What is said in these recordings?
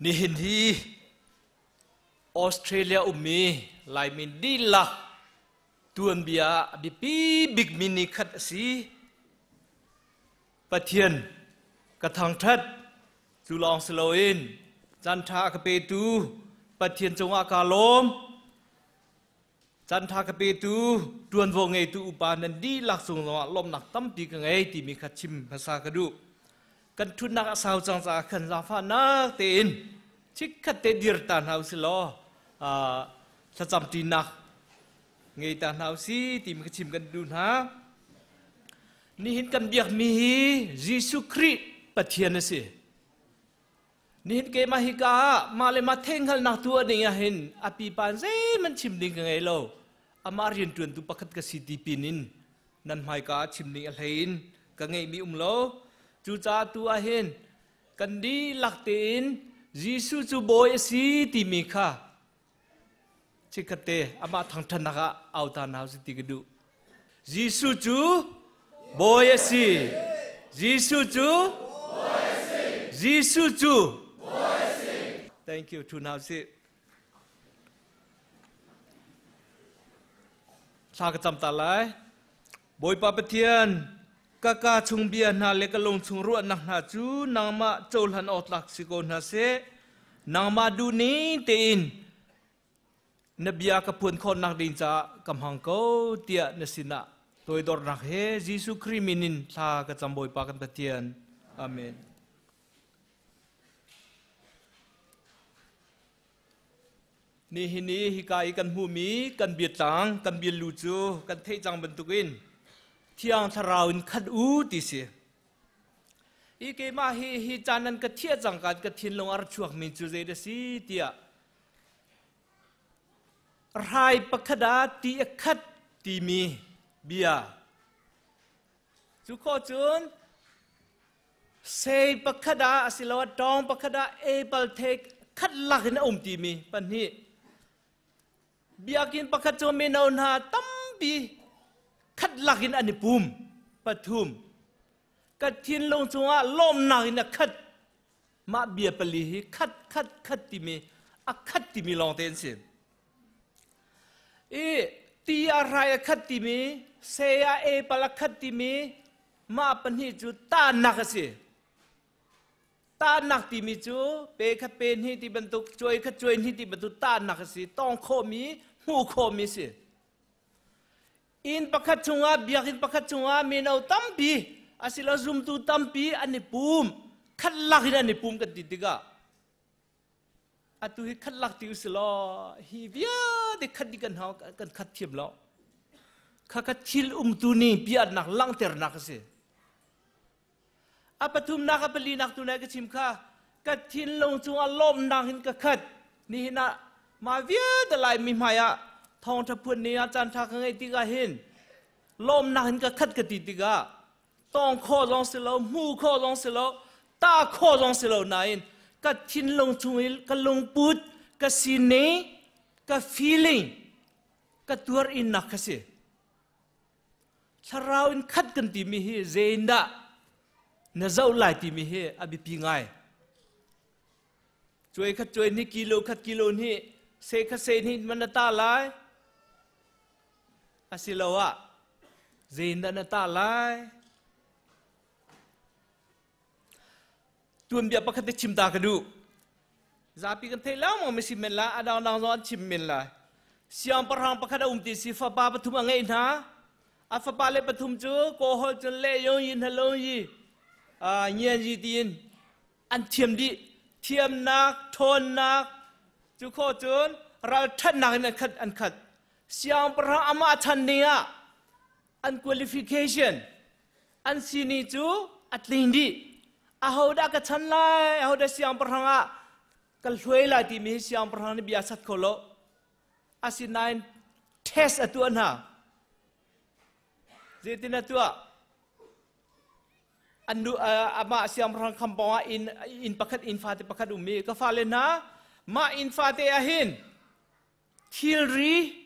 ni hin hi. Australia umi, lai min mình đi tuan tuân bi bị big mini khat si. Pathian, ka thang that, chu long sloin chan tha ka pe tu, pathian chunga ka lom. Chan tha ka pe tu, tuan vo ngei tu upa nan di lak sung lo lom nak tam pi ka ngei ti mi khat chim phasa ka du. Kan thun nak sao chang cha khan la pha na te chỉ khát để dir tàn hào xí lo. À sa chăm tì nạc ngay tàn hào xí tìm cái chìm gần đun ha ni hin cần việc mi hi Jesus Christ bắt hiền xí ni hin cái mà hi cả mà lệ mà thèn hal nạc tua này à hin api pan zê mình chìm đi ngay lâu. Amarian tuần tu pakat cái CTP pinin, nan mai à cả chìm đi alhain cái ngay mi um lo. Chú cha tu à hin cần đi lạc tiền Jesus tu boy si timika. Cikate ama tangtan naga auta naus ti gedu. Jesus tu boy si. Jesus tu boy si. Jesus tu boy si. Thank you to naus ti. Sa ketam talai. Boy papetian. Papetian. ำตาลายบอยปาปเทียนกากาชุงเบียนาเลกลงชุงรัวนักนาจูนางมาโจลหันออกลักสิโกนาเซนางมาดูนี้เตินนบียากพุนคนนักดินจากำหังโกเตียนสินะตัวดอร์นักเฮจิสุคริมินินทากจำบอยปากันปเทียนอาเมนนี่ฮินี้ฮิกายกันหูมีกันเบียดตังกันเบียดลูจูกันเทจังบรรทุกิน ที่ยังทราวน์ขัดอูติเสียอีกมาฮีฮีจานันกเทียจังกันกทินลงอาร์ชวกมินจูเจเดสีเตียรายปะคดาตีขัดตีมีเบียจุโคจุนเซปะคดาสิลาวดองปะคดาเอเปิลเทคขัดลักนอมตีมีปันนี้มบี คัดลักอินอันปุ่มปทุมกัดทิ้นลงสวะล้มนาอินะคัดมาเบียปลีฮิคัดคัดคัดติมีอักคัดติมีลองเต้นสิเอตีอะไรคัดติมีเซียเอปลักคัดติมีมาปนิจุตานักสิตาหนักตีมีจูเปคัดเป็นที่ติบรรทุกจวยขจดช่วยที่ติบรรทุกตาหนักสิต้องโคมีหูโคมีสิ in pakhat chunga biakin pakhat chunga mino tampi. Asila zoom tu tampi ani pum. Khatlak ira ni pum ka didiga atu hi khatlak ti usila. Hi bia de khatdi kan haw kan khat thiam lo kha ka chil um tu ni pi nak lang ter nak se apathum nak apali nak tu na ka chim kha? Ka thin long chu a lom nang hin ka khat. Ni na ma vi de lai mi maya ทองทับพุนนี้อาจารย์ทักไงติกาเห็นลมนักเห็นก็คัดกติติกาต้องข้อลองสิโลหูข้อลองสิโลตาข้อลองสิโลนายนก็ทินลงชุยก็ลงปุดก็สีเนก็ฟีลิ่งก็ตัวอินนักสิชาราวินคัดกันติมีเฮเจนดาเนเจ้าลายติมีเฮอบิปีไงช่วยขัดช่วยนี่กิโลขัดกิโลนี่เซคเซนิมันตาลาย à xì lâu ạ. Dìn đã ta lại tuần bia bắt khách chim ta cái đu. giá pi cần thấy lắm mà mình chim mình là à đào đào rồi chim mình là Siam parang hàng khách đã um tì si pha ba bắt thum à anh ấy na à pha ba lấy bắt thum chứ. Cô hôi chân lệ yong yin hay gì à nhiên gì tiền ăn thiềm đi. Thiềm nạc, thôn nạc. Chú khô chốn. Ra thân nạc nên khát ăn khát. siang perang ama tan nea ah. an qualification. An sini tu atlindi ahoda ka chan lai ahoda siang perang a ah. kal hwei lai ti mi siang perang ni biasa kholo asinain nine test lah atu ah. lah anha zetina tua andu ama siam rang kampong in in pakat in fate pakat umi ka fale na ma in fate ahin khilri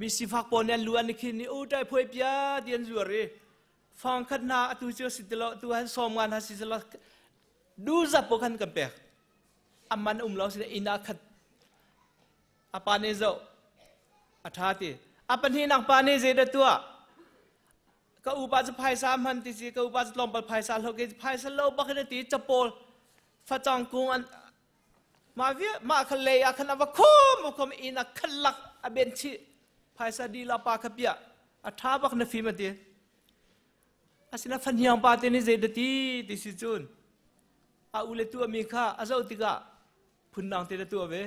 มีสิฟักปนยันล้วนนี่คิดนี่โอ้ใจพอยเบียเดียนจัวรีฟังขันนาตุเจ้าสิตลอตัวให้สมงานหาสิตลอดูจับปกันกันเปะอามันอุ้มเราสิอินาขัดอาปานเนโซอาทาติอาปันที่นักปานเนเจดตัวก็อุปาจะพายสามพันติสิก็อุปาจะลงไปพายสามโลกพายสโลบักนตีจะโปลฟ้าจังกุงอันมาเวียมาคันเลยอาคันอวคมคมอินักขันลักอเบนชิ paisadi lapa kapya atha bak na fimati asina fanyang pa te ni zedati tisijun a ule tu amikha azautika phunang te tu ave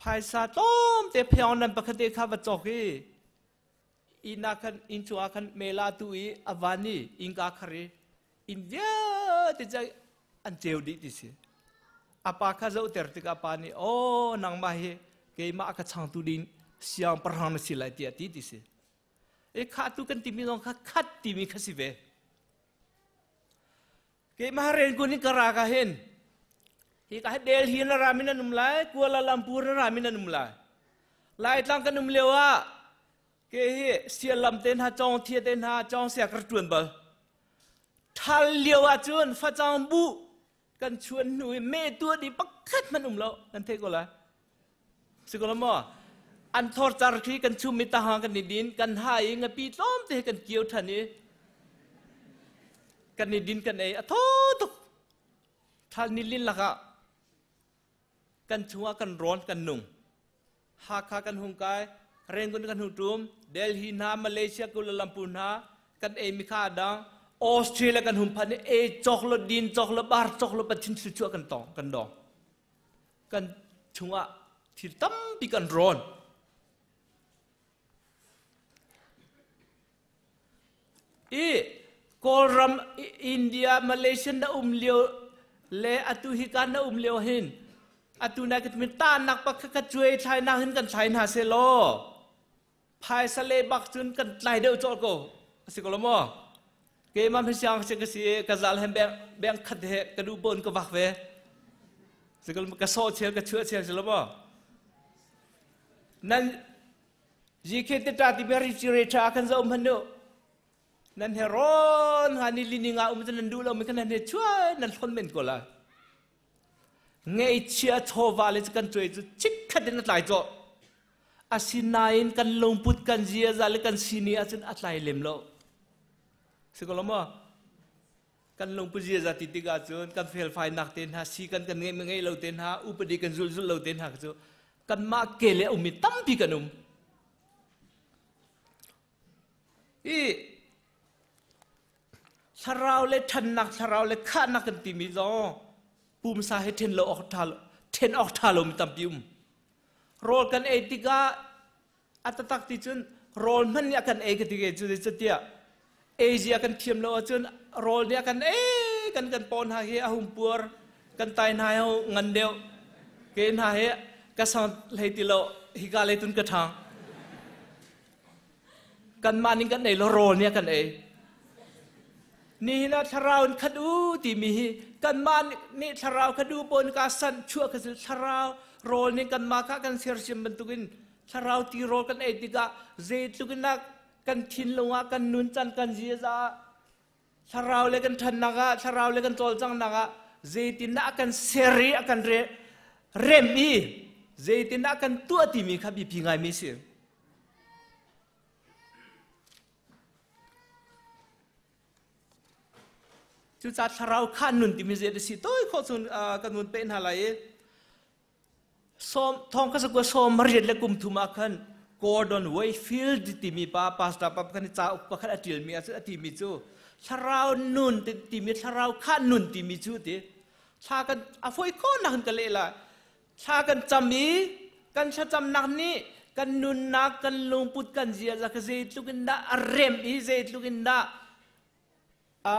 paisa tom te phyaw nan pakate kha ba chok ke ina kan into a kan mela tu i avani inga khare india te ja anjeu di tisi apa kha zau ter tika pani o oh, nang ma he ke ma ka chang tu din siang perang mesti lai tiat ti ti si. Eh, e ka tu kan ti long ka kat timi mi kasi be. Ke maharen ku ni kara ka hen. He ka del hi na ramina num lai, Kuala Lumpur na ramina num lai. Lai tang ka num lewa. Ke he sia lam ten ha chong tiat ten ha chong sia kar tuan ba. Thal lewa chun fa chang bu. Kan chuan nui me tu di pakat manum lo. kan te ko la. Sikolamo. Sikolamo. อันทอดจารคีกันชุมมิตาหางกันนิดินกันหายงปีล้อมเตะกันเกี่ยวทันนี้กันนิดินกันเออทอตุกท่านนิลินล่ะค่ะกันชัวกันร้อนกันนุ่งหากากันหงกายเร่งกันกันหุตุมเดลฮีนามาเลเซียกุลลัมปูนากันเอมิคาดังออสเตรเลียกันหุ่มพันนี่เอจอกลดินจอกลบาร์จอกลปัจจินสุชัวกันตองกันดองกันชัวที่ตั้มปีกันร้อน อีกอรัมอินเดียมาเลเซียนอุมเลียวเลอตุฮิการอุมเลียวหินอตุนักมิตานักปักกะจวยชายนาหินกันชายนาเซโลภายสเลบักจุนกันไลเดือจอโกสิกลมอเกมันพิชางเชกสีกะซาลเฮมแบงแบงขัดเฮกระดูบนกบักเวสิกลมกะโซเชลกะเชื่อเชลสิลมอนั่นยิเคตตาติเบริจิเรชาคันซอมพันโน นั่นเฮรอนฮานิลินิงาอุมจะนั่นดูเราไม่กันั่นเฮช่วยนั่นคนเป็นกูละไงเชียโทวาเลยจะกันช่วยจะชิกขัดเดินอะไรจ่ออาศัยนายนกันลงพุทธกันเจียจาเลกันซีนีอาจารย์อะไรเล่มโลสิกลมากันลงพุทธเจียจาติดติกาจนกันเฟลไฟนักเต็นหาซีกันกันเงี้ยไงเราเต็นหาอุปดีกันจุลจุลเราเต็นหาจ่กันมาเกลี่ยอุมิตั้มพี่กันนุ่มอีาราวเลทันนักชาราวเลข้านักกันติมิจอปุ่มสาเหตุเทนโลออกทาลเทนออกทาลมตัมปิมโรลกันเอติกาอัตตักติจุนโรลมันเนี่ยกันเอกติเกจุดจุดเดียเอเชียกันเทียมโลจุนโรลเนี่ยกันเอกันกันปอนหาเฮอาหุมปัวกันตายนายเอาเงินเดียวเกณฑ์หาเฮกษัตริย์เลยติโลฮิกาเลยตุนกระทางกันมานี่กันเอโรลเนี่ยกันเอ นี่นะทราวคดูที่มีกันมานี่ทราวคดูบนกาสันชั่วกันทราวโรลนี่กันมากันเสียชิมบรรทุกินทราวตีโรลกันเอติกาเจตุกินักกันทินลงกันนุนจันกันเจียซาทราวเลกันทันนักทราวเลกันโจลจังนักเจตินักกันเสรีกันเรเรมีเจตินักกันตัวที่มีขับพิงายมิสิ จุจัดเราขันนุนติมิเจดสิตัวขอสุนกันนุนเป็นอะไรสมทองก็สกุลสมมาเรียนเลกุมทุมาขันกอร์ดอนไวฟิลด์ติมีป้าปาสตาปับกันจ้าอุปขันอติลมีอาศัยติมิจูชรานุนติมิชาเราขันนุนติมิจูติชากันอฟอยก้อนนักกันเลยล่ะชากันจำมีกันชาจำนักนี้กันนุนนักกันลงพุทกันเจียจากเจตุกินดาเรมอีเจตุกินดาอ่า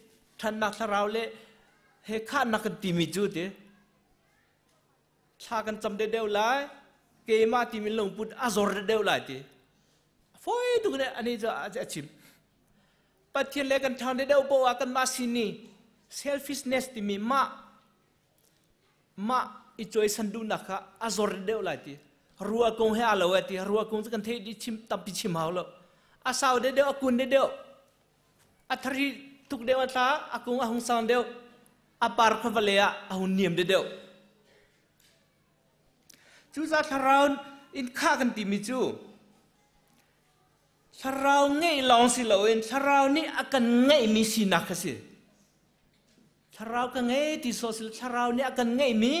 ท่านักเสียหัวฟอยนักสราอาร์ชิมเลฟฟาเดอร์ประคัสิมินทั้งตะตักปานีอธิเวมิจูถ้าเราเลท่านนักถ้าเฮข้านักตีมิจูเตถ้ากันจำได้เดียวละเกมาที่มีลงพุทธอาจอร์เดียวละทีฟอยตุกเนี่ยอันนี้จะจะชิมปัจเจียเลกันทางเดียวบอกว่ากันมาสินี selfishness ที่มีมามาอีจอยสันดูนักะอาจอร์เดียวละทีรัวกงเฮอาลาวทีรัวกงจะกันเทดิชิมตับปิชิมเอาละอาสาวเดียวอากุนเดียวอัทรี ทุกเดียวตาอากุงอาหงสานเดียวอาปาร์คฟาเลียอาหุนเนียมเดียวจูซาทาราวอินข้ากันติมิจูทาราวเงยลองสิเลวินทาราวนี่อากันเงยมีสินักสิทาราวกันเงยที่โซสิลทาราวนี่อากันเงยมี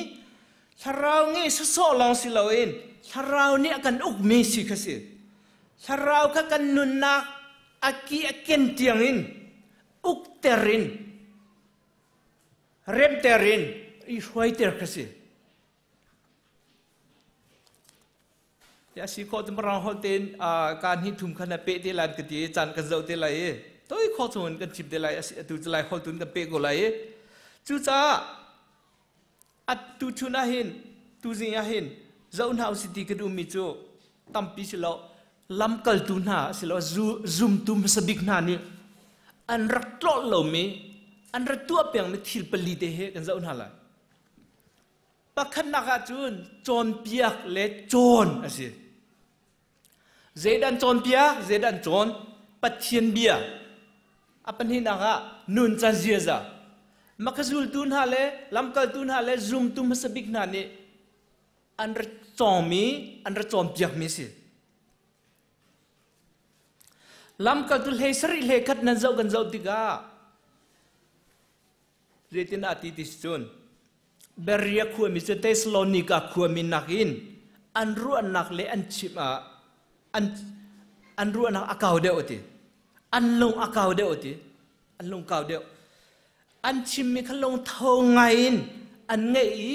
ทาราวเงยสโซลองสิเลวินทาราวนี่อากันอุกมีสิคสิทาราวก็กันนุนนักอากีอาเกนเตียงอิน ukterin remterin. I hoiter kasi ya si ko tum ra ho ten a kan hi thum khana pe te lan ka ti chan ka zau te lai e. toi kho chon kan chip te lai tu te lai khol tun ka pe go lai e. chu cha at tu chu na hin, tu zi ya hin zau nau si ti ka du mi chu tam pi si lo, lam kal tu na, si lo zu, zum tum sabik na ni. an rak tlo lo e, me an ra tua piang ne thil pali te he kan zaun hala pakhan na ka chun chon piak le chon ase zedan chon piak zedan chon pathian bia. Apan hi na ha nun cha zia za. Makazul tun ha le lamkal tun ha le zum tum sabik na ne. An ra chomi e, an ra chom piak me se lam kal tu le sari le khat nan zau gan zau tiga. Retina ti ti sun beria khu mi se tesalonika khu mi nakin an ru le an chima an an ru akau de oti an long akau de oti an long kau de an chim mi khan long tho ngain an nge i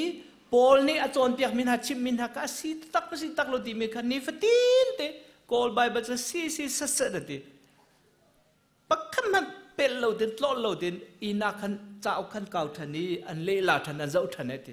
pol ni a chon piak min ha chim min ha ka si tak si tak lo ti me khan ni fatin te. Call by but the si si sasadati sa, bất Pakaman pel lo din tlo lo đến ina khăn khan chao khan kau thani an le la than an zau thì